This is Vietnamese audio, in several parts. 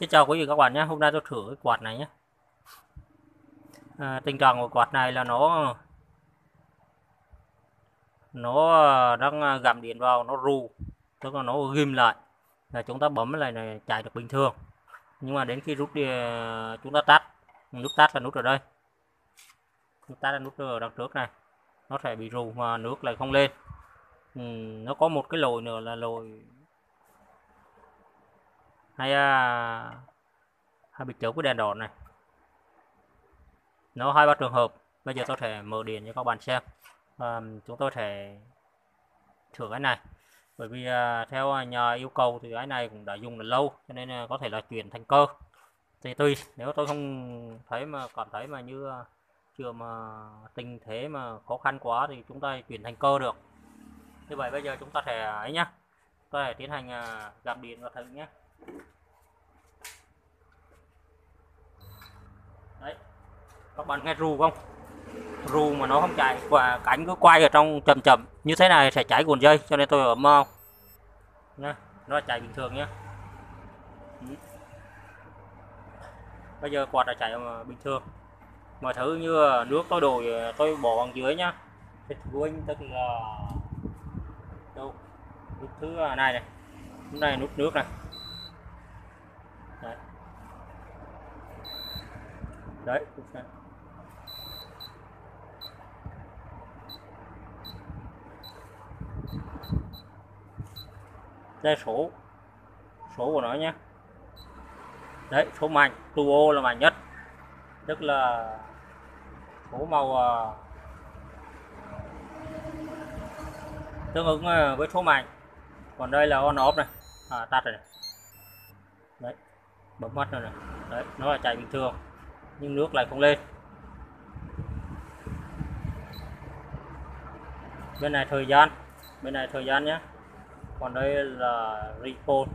Xin chào quý vị các bạn nhé, hôm nay tôi thử cái quạt này nhé. À, Tình trạng của quạt này là nó Nó đang gặm điện vào, nó ru Tức là nó ghim lại. Là Chúng ta bấm lại này chạy được bình thường. Nhưng mà đến khi rút đi chúng ta tắt Nút tắt là nút ở đây. Nút tắt là nút ở đằng trước này. Nó sẽ bị rù mà nước lại không lên. Ừ, Nó có một cái lồi nữa là lồi hay à, hay bị chớp cái đèn đỏ này. Nó hai ba trường hợp. Bây giờ tôi thể mở điện cho các bạn xem. À, chúng tôi thể thử cái này. Bởi vì à, theo nhà yêu cầu thì cái này cũng đã dùng được lâu cho nên à, có thể là chuyển thành cơ. Thì tùy. Nếu tôi không thấy mà cảm thấy mà như à, chưa mà tình thế mà khó khăn quá thì chúng ta chuyển thành cơ được. Như vậy bây giờ chúng ta thể ấy nhá. Tôi thể tiến hành à, giảm điện và thử nhé đấy. Các bạn nghe ru không? Ru mà nó không chạy. Và cánh cứ quay ở trong chậm chậm. Như thế này sẽ cháy cuộn dây, cho nên tôi ở mau nha, nó chạy bình thường nhé ừ. bây giờ quạt là chạy bình thường. Mà thứ như nước tôi đổ, tôi bỏ bằng dưới nhá. Thì anh tức là đâu? Nút thứ à, này này. Nút này, nút nước này đấy đấy đây số. Số của nó nhé đấy số mạnh. Tuo là mạnh nhất. Tức là số màu uh, tương ứng à, với số mạnh. Còn đây là on off này. À, tắt rồi này. Đấy bấm mắt rồi này. Đấy nó là chạy bình thường nhưng nước lại không lên. Bên này thời gian, bên này thời gian nhé. Còn đây là respawn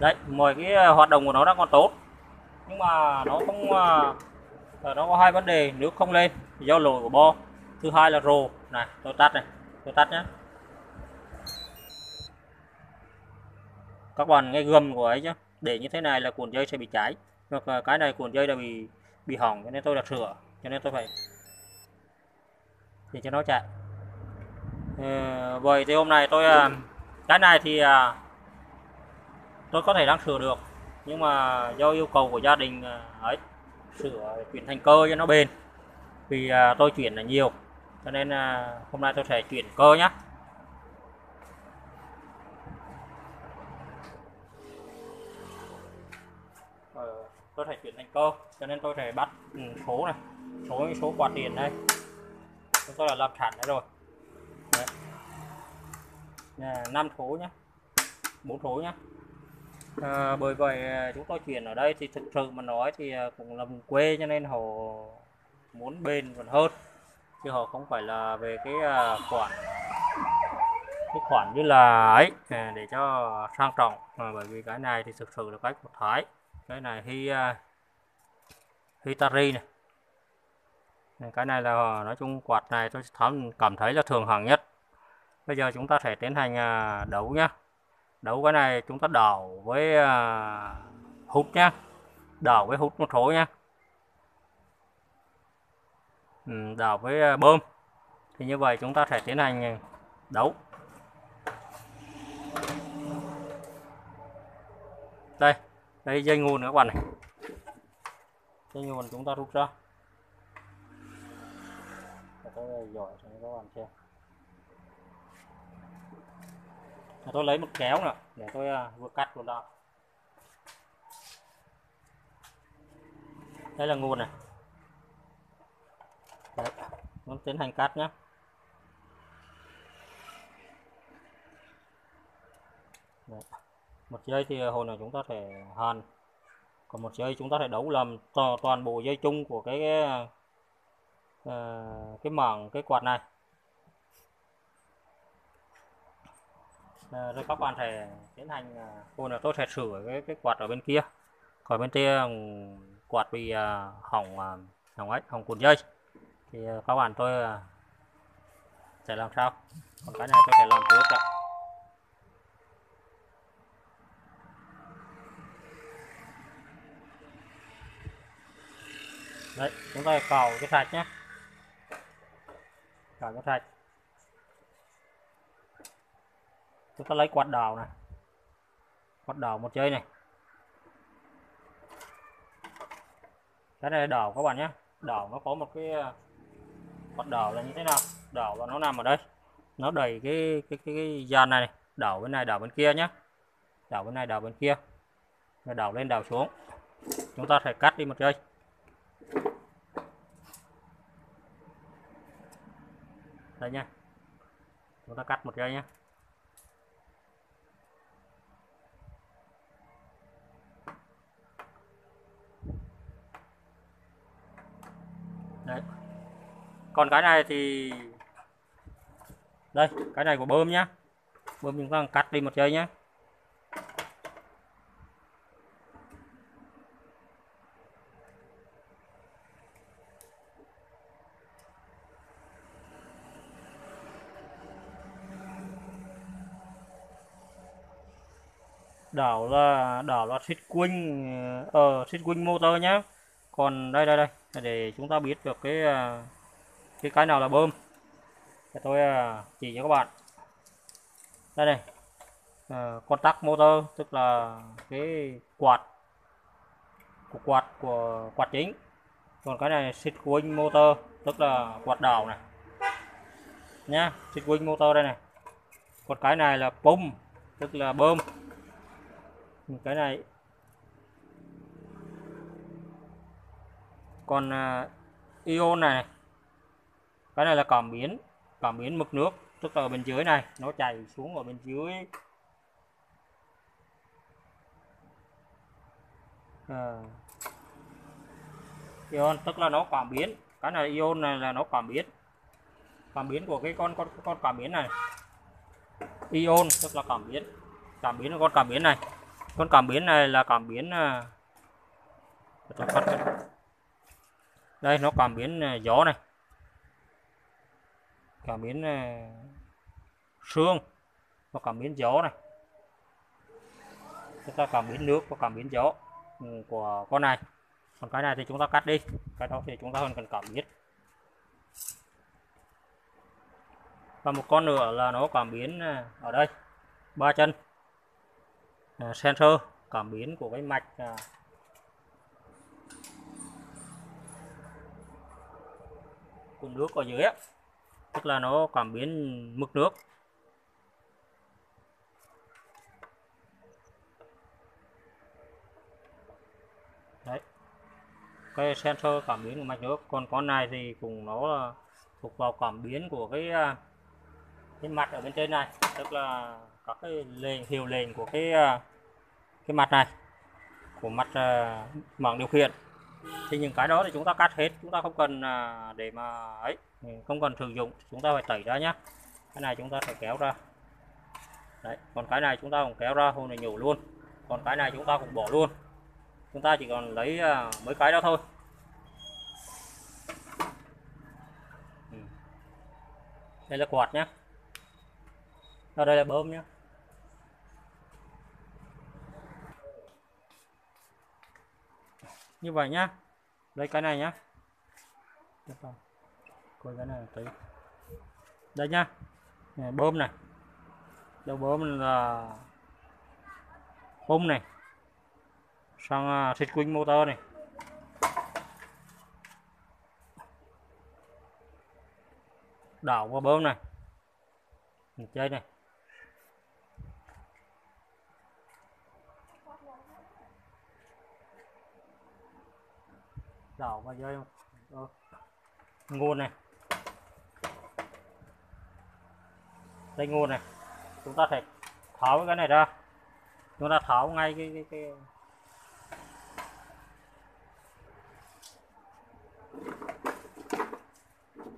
đấy mọi cái à, hoạt động của nó đang còn tốt. Nhưng mà nó không à, à, nó có hai vấn đề, nước không lên do lỗi của bo. Thứ hai là rồ. Này, tôi tắt này, tôi tắt nhé. Các bạn nghe gầm của ấy chứ. Để như thế này là cuộn dây sẽ bị cháy. Hoặc cái này cuộn dây đã bị bị hỏng cho nên tôi đã sửa cho nên tôi phải để cho nó chạy. Ờ, vậy thì hôm nay tôi à, cái này thì à, tôi có thể đang sửa được. Nhưng mà do yêu cầu của gia đình à, ấy sửa chuyển thành cơ cho nó bền. Vì tôi chuyển là nhiều. Cho nên hôm nay tôi sẽ chuyển cơ nhé tôi phải chuyển thành cơ cho nên tôi phải bắt ừ, số này số số quạt điện đây. Chúng tôi là làm sẵn đấy. Rồi năm số nhé bốn số nhé à, bởi vậy à, chúng tôi chuyển ở đây thì thực sự mà nói thì à, cũng là vùng quê cho nên họ muốn bền còn hơn. Chứ họ không phải là về cái à, khoản cái khoản như là ấy để cho sang trọng. À, bởi vì cái này thì thực sự là cái của thái cái này hi à, hitari này. Cái này là nói chung quạt này tôi cảm thấy là thường hàng nhất. Bây giờ chúng ta sẽ tiến hành à, đấu nhá. Đấu cái này chúng ta đảo với à, hút nhá. Đảo với hút một số nhá. Ừ, đảo với bơm. Thì như vậy chúng ta sẽ tiến hành đấu. Đây đây dây nguồn các bạn này. Dây nguồn chúng ta rút ra. Tôi giỏi cho các bạn xem. Tôi lấy một kéo nữa để tôi à, vừa cắt luôn đó. Đây là nguồn này. Đấy, muốn tiến hành cắt nhé Đấy một dây thì à, hồi nào chúng ta thể hàn. Còn một dây chúng ta thể đấu làm to, toàn bộ dây chung của cái uh, cái mảng cái quạt này. Rồi các bạn thể tiến hành hồi nào tôi sẽ sửa cái cái quạt ở bên kia. Còn bên kia quạt bị uh, hỏng hỏng ấy hỏng cuộn dây. Thì các bạn tôi sẽ làm sao? Còn cái này tôi sẽ làm trước ạ. Đấy chúng ta cào cái sạch nhé cào cái sạch chúng ta lấy quạt đào này. Quạt đào một chơi này. Cái này đào các bạn nhé đào nó có một cái à, quạt đào là như thế nào? Đào là nó nằm ở đây. Nó đầy cái cái cái, cái gian này, này. Đảo bên này đảo bên kia nhé đảo bên này đảo bên kia. Đào đảo lên đảo xuống. Chúng ta phải cắt đi một dây đây nha. Chúng ta cắt một dây nhé đấy. Còn cái này thì đây, cái này của bơm nhá. Bơm chúng ta cắt đi một dây nhé đảo là đảo là switch quinh ở uh, xích motor nhé còn đây đây đây để chúng ta biết được cái à, cái cái nào là bơm. Để tôi à, chỉ cho các bạn. Đây này uh, ờ, contact motor tức là cái quạt của quạt của quạt chính. Còn cái này xích quinh motor tức là quạt đảo này. Nhá xích quinh motor đây này. Còn cái này là pump tức là bơm cái này. Còn uh, ion này. Cái này là cảm biến cảm biến mực nước. Tức là ở bên dưới này nó chảy xuống ở bên dưới. À. ion tức là nó cảm biến. Cái này ion này là nó cảm biến. Cảm biến của cái con con con cảm biến này. Ion tức là cảm biến. Cảm biến con cảm biến này con cảm biến này là cảm biến à, đây, nó cảm biến à, gió này. Cảm biến à, xương và cảm biến gió này. Chúng ta cảm biến nước và cảm biến gió ừ, của con này. Còn cái này thì chúng ta cắt đi. Cái đó thì chúng ta cần cảm biến. Và một con nữa là nó cảm biến ở đây, ba chân. Ờ, sensor cảm biến của cái mạch à, cùng nước ở dưới tức là nó cảm biến mực nước. Đấy. Cái sensor cảm biến của mạch nước còn con này thì cùng nó là thuộc vào cảm biến của cái à, cái mặt ở bên trên này tức là các cái lên hiệu lệnh của cái à, cái mặt này của mặt à, uh, mạng điều khiển. Thì những cái đó thì chúng ta cắt hết chúng ta không cần uh, để mà ấy không cần sử dụng chúng ta phải tẩy ra nhé cái này chúng ta phải kéo ra. Đấy còn cái này chúng ta cũng kéo ra hôm này nhổ luôn. Còn cái này chúng ta cũng bỏ luôn. Chúng ta chỉ còn lấy uh, mấy cái đó thôi. Ừ. Đây là quạt nhé ở đây là bơm nhé như vậy nhá. Đây cái này nhá. Coi cái này tí. Đây nhá. Này, bơm này. Đầu bơm là bơm này. Sang uh, xịt motor này. Đảo qua bơm này. Mình chơi này. Đảo vào dây ờ. nguồn này. Dây nguồn này. Chúng ta phải tháo cái này ra. Chúng ta tháo ngay cái cái, cái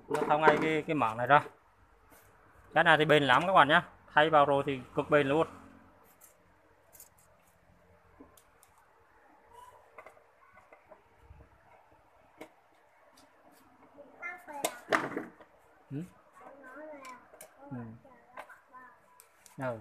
nó tháo ngay cái cái mảng này ra. Cái này thì bền lắm các bạn nhé thay vào rồi thì cực bền luôn ừ. ừ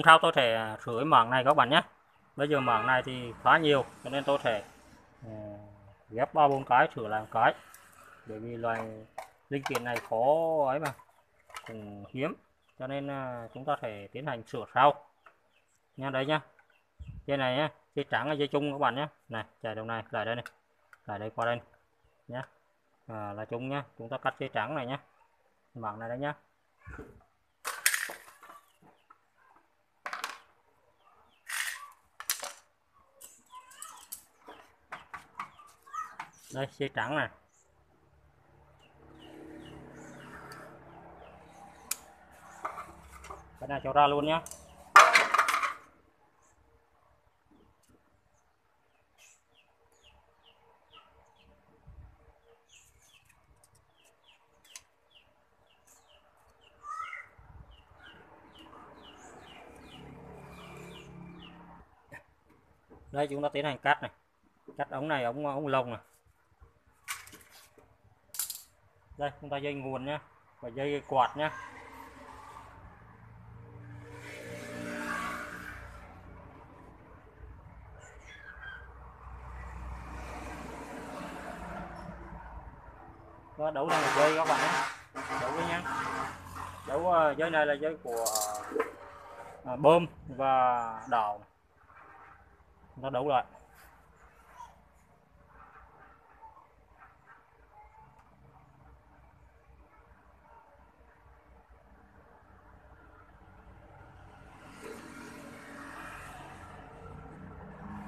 hôm sau tôi thể sửa mảng này các bạn nhé. Bây giờ mảng này thì khá nhiều cho nên tôi thể uh, ờ, ghép ba bốn cái sửa làm cái. Bởi vì loài linh kiện này khó ấy mà cũng hiếm cho nên uh, chúng ta thể tiến hành sửa sau. Nha đây nhá. Dây này nhá dây trắng là dây chung các bạn nhé này chạy đầu này lại đây này lại đây qua đây nhé à, ờ, là chung nhá chúng ta cắt dây trắng này nhé mảng này đấy nhá. Đây, xe trắng này. Cái này cho ra luôn nhé đây, chúng ta tiến hành cắt này. Cắt ống này, ống ống lồng này. Đây chúng ta dây nguồn nhé và dây quạt nhé Đó, đấu ra một dây các bạn nhé đấu với nhá. Đấu ờ, dây này là dây của à, bơm và đảo. Nó đấu lại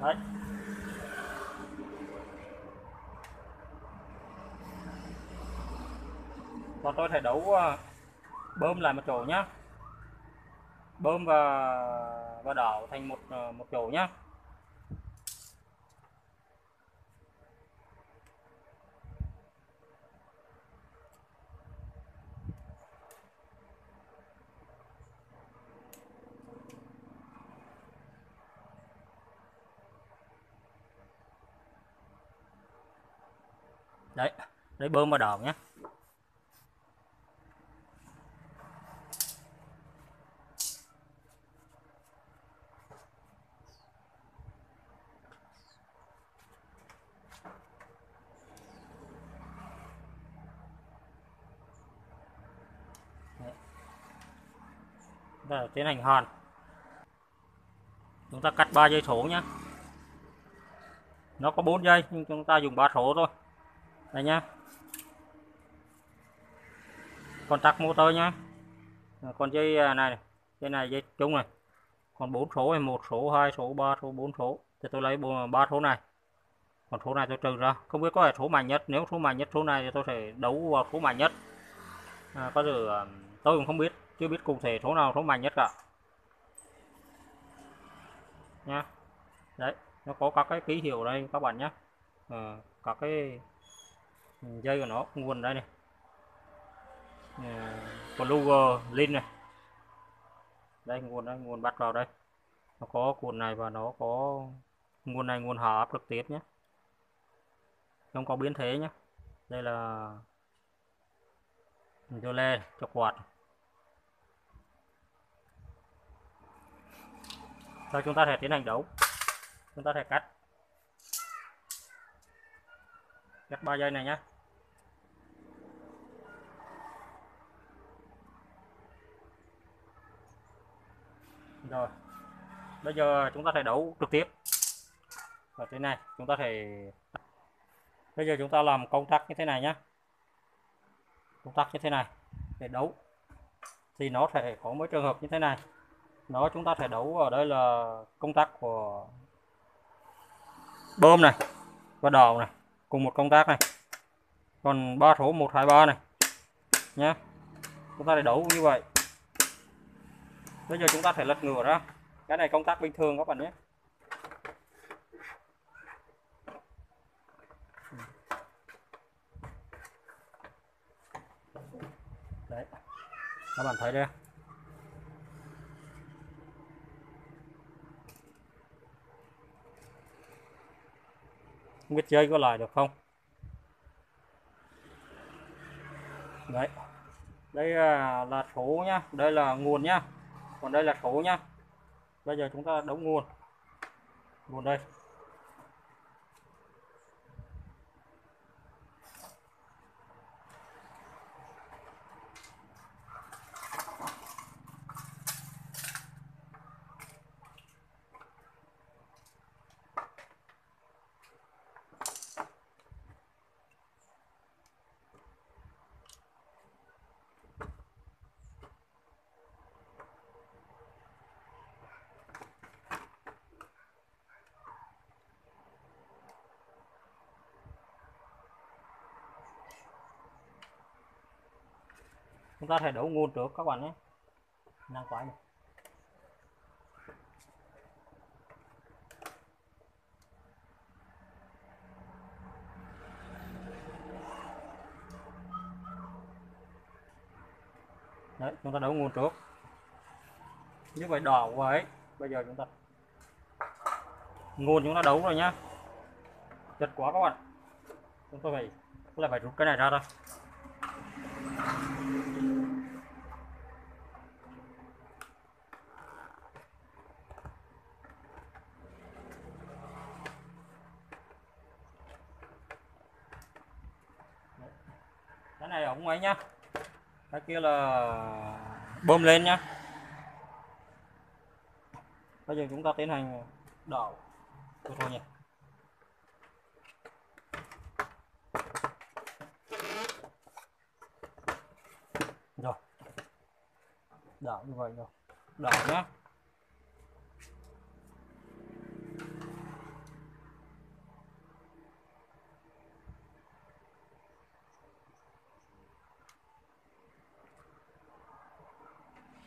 đấy còn tôi thể đấu ờ, bơm lại một chỗ nhá. Bơm và và đảo thành một ờ, một chỗ nhá. Đấy đấy, bơm vào đòn nhé Đây tiến hành hàn chúng ta cắt 3 dây số nhé nó có 4 dây nhưng chúng ta dùng 3 số thôi. Đây nhá. Còn tắc motor nhá. Còn dây à, này, này dây này dây chung này. Còn 4 số này một số hai số 3 số 4 số. Thì tôi lấy 3 số này. Còn số này tôi trừ ra. Không biết có phải số mạnh nhất. Nếu số mạnh nhất số này thì tôi sẽ đấu vào số mạnh nhất. À, có thể à, tôi cũng không biết chưa biết cụ thể số nào số mạnh nhất cả. Nha. Đấy nó có các cái ký hiệu đây các bạn nhé à, ờ, các cái dây của nó nguồn đây này. Ờ, Plug lin này. Đây nguồn đây nguồn bắt vào đây. Nó có cuộn này và nó có nguồn này nguồn hạ áp trực tiếp nhé không có biến thế nhé đây là dô le cho quạt. Rồi chúng ta sẽ tiến hành đấu. Chúng ta sẽ cắt. Cắt ba dây này nhé rồi. Bây giờ chúng ta thể đấu trực tiếp. Ở thế này, chúng ta thể bây giờ chúng ta làm công tắc như thế này nhé công tắc như thế này để đấu. Thì nó sẽ có mấy trường hợp như thế này nó chúng ta thể đấu ở đây là công tắc của bơm này và đỏ này, cùng một công tác này. Còn ba số 123 này nhé chúng ta để đấu như vậy. Bây giờ chúng ta phải lật ngửa ra. Cái này công tác bình thường các bạn nhé. Đấy. Các bạn thấy đây. Không biết chơi có lại được không? Đấy. Đây là, là số nhá. Đây là nguồn nhá. Còn đây là số nhá. Bây giờ chúng ta đấu nguồn. Nguồn đây. Chúng ta thể đấu nguồn trước, các bạn nhé. Năng quá này đấy, chúng ta đấu nguồn trước. Như vậy đỏ vậy bây giờ chúng ta nguồn chúng ta đấu rồi nhá. Chật quá các bạn. Chúng tôi phải lại phải rút cái này ra thôi. Này ống máy nhá. Cái kia là bơm lên nhá. Bây giờ chúng ta tiến hành đảo. Thôi thôi nhỉ? Rồi. Đảo như vậy rồi. Đảo nhá.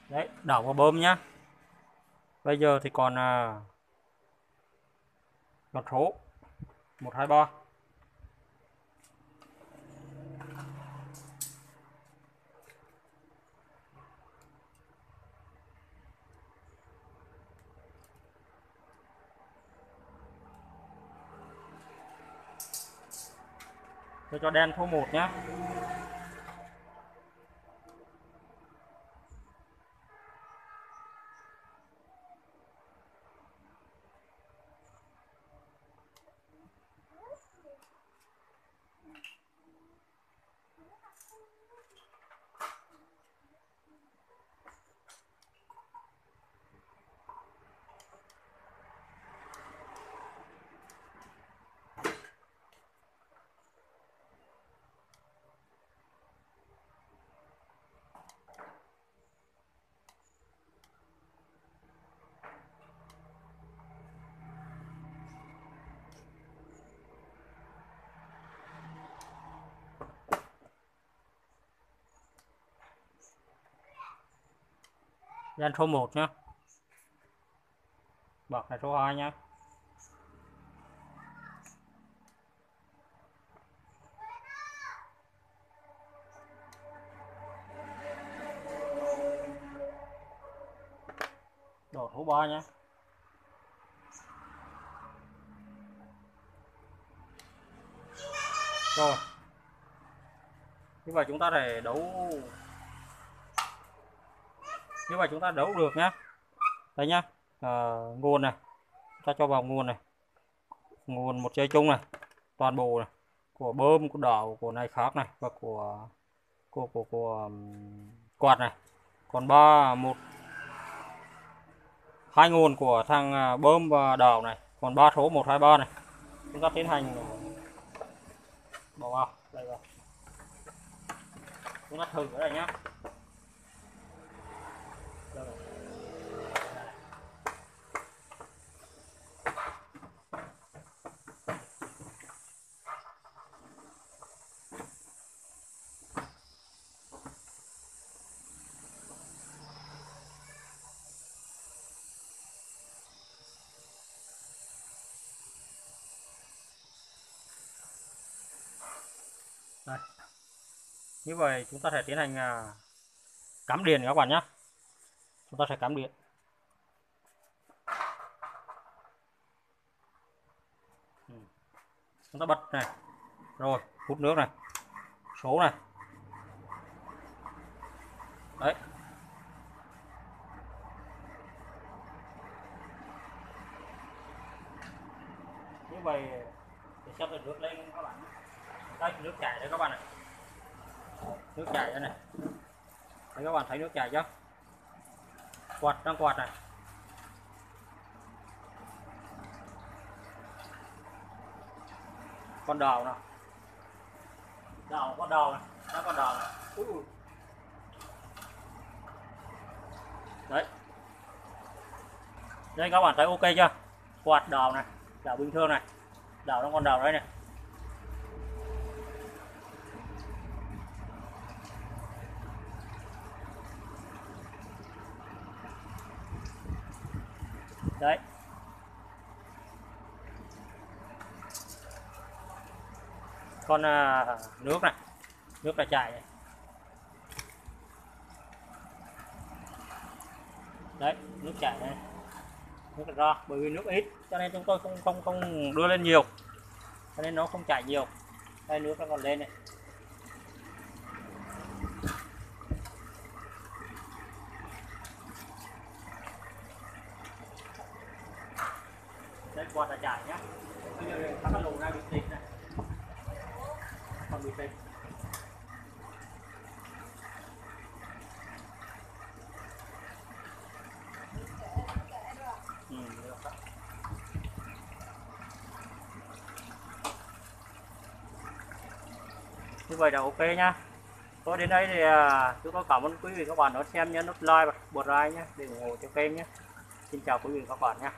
Đấy đảo vào bơm nhá. Bây giờ thì còn à, còn số một hai ba. Tôi cho đen số 1 nhé đen số 1 nhé bậc là số 2 nhé đổ số 3 nhé rồi. Như vậy chúng ta để đấu như vậy chúng ta đấu được nhá. Đây nhá. À, nguồn này. Ta cho vào nguồn này. Nguồn một chơi chung này. Toàn bộ này. Của bơm của đảo của này khác này. Và của của của, của um, quạt này. Còn ba một hai nguồn của thằng à, bơm và đảo này. Còn ba số một hai ba này. Chúng ta tiến hành ờ, bỏ vào. Đây vào chúng ta thử cái này nhá Đây. Như vậy chúng ta sẽ tiến hành à, cắm điện các bạn nhé. Chúng ta sẽ cắm điện. Chúng ta bật này. Rồi, hút nước này. Số này. Đấy. Như vậy để cho được nước lên các bạn đây nước chảy đấy các bạn này nước chảy đây này. Đấy các bạn thấy nước chảy chưa? Quạt, đang quạt này. Con đào nào. Đào, con đào này. Đó con đào này. Úi ui. đấy. Đây, các bạn thấy ok chưa? Quạt đào này. Đào bình thường này. Đào trong con đào đấy này đấy con à, nước này. Nước là chảy. Này đấy, nước chảy này. Nước là ra bởi vì nước ít, cho nên chúng tôi không không không đưa lên nhiều. Cho nên nó không chảy nhiều. Đây, nước nó còn lên này đây quạt là chảy nhá bây giờ các cái lỗ ra bị tịt này còn bị tịt Ừ, được đó như vậy là ok nhá. Tôi đến đây thì à, chúng tôi cảm ơn quý vị các bạn đã xem nhé, nút like và bật like nhé, để ủng hộ cho kênh nhé. Xin chào quý vị và các bạn nhé.